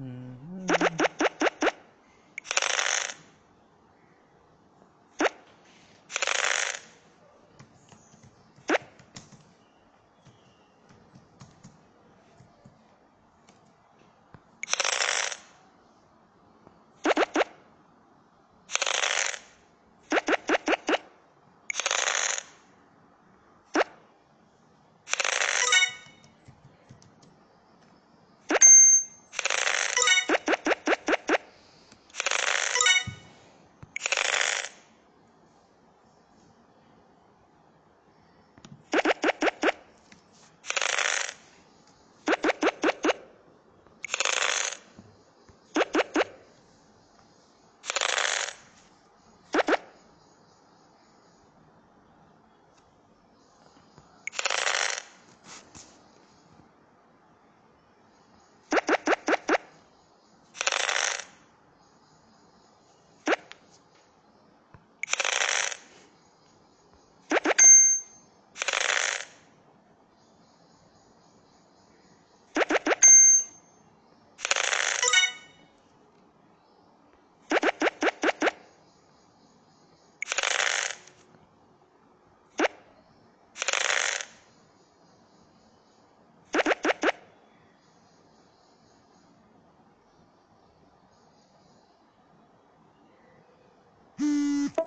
mm.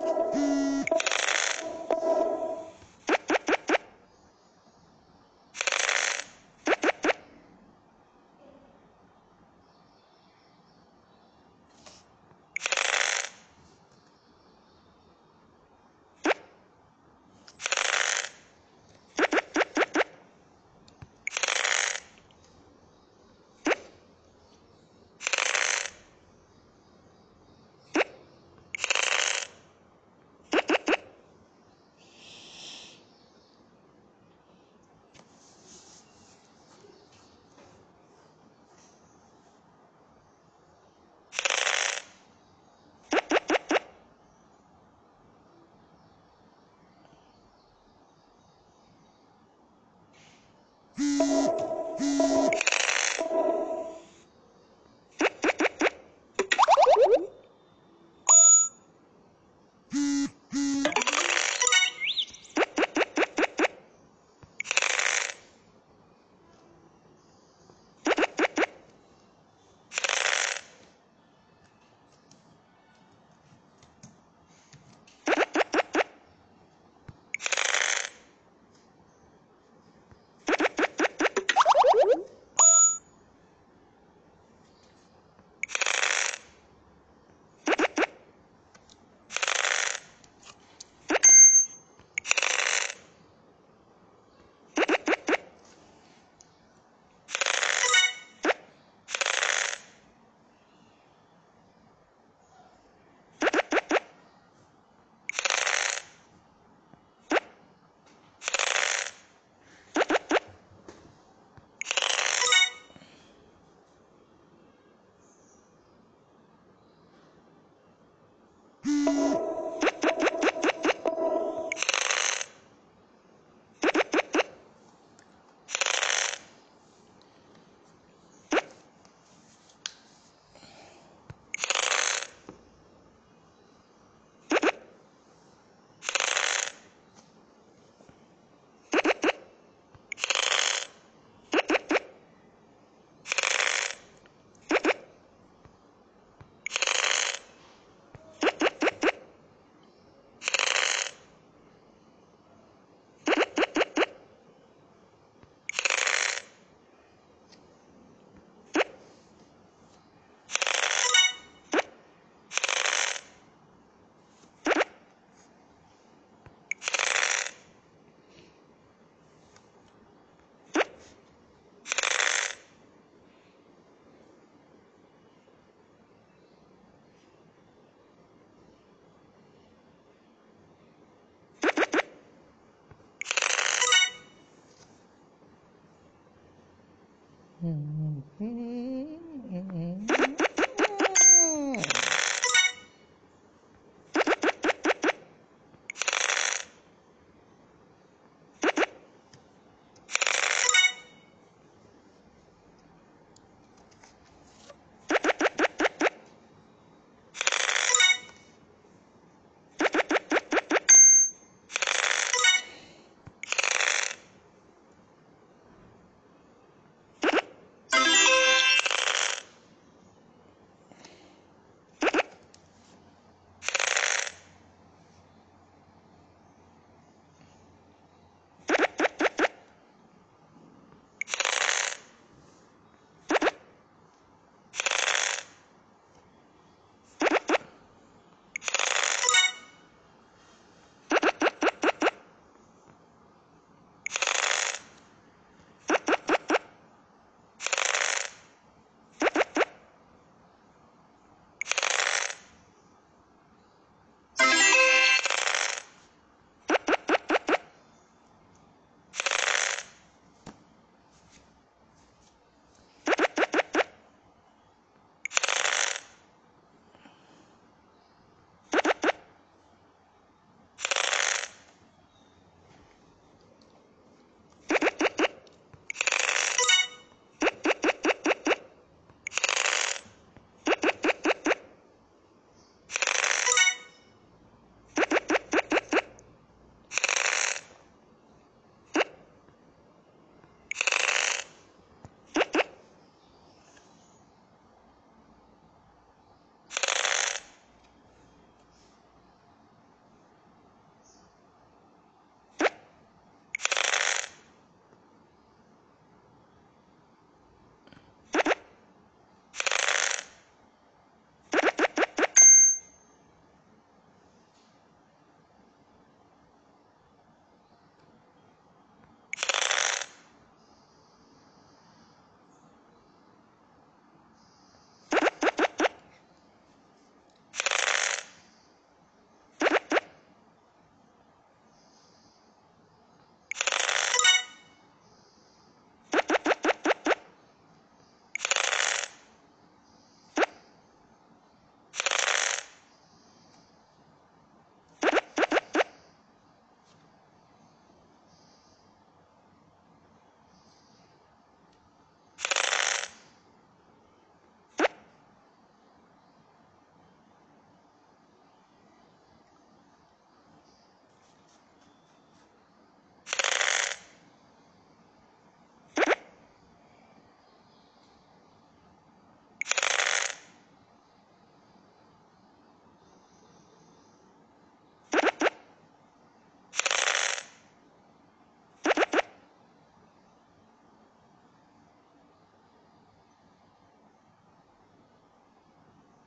Thank you. Música 嗯嗯嗯。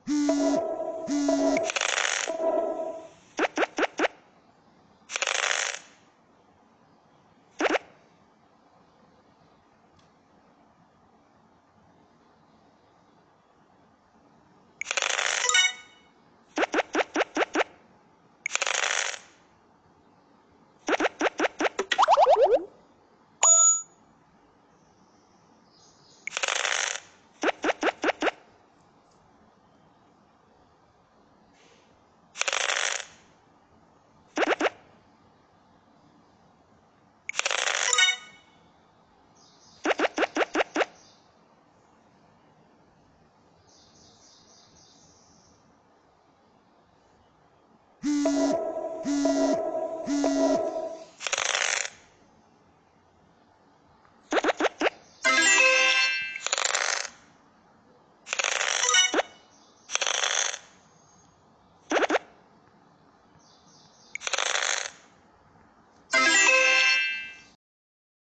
Beep. Thank you.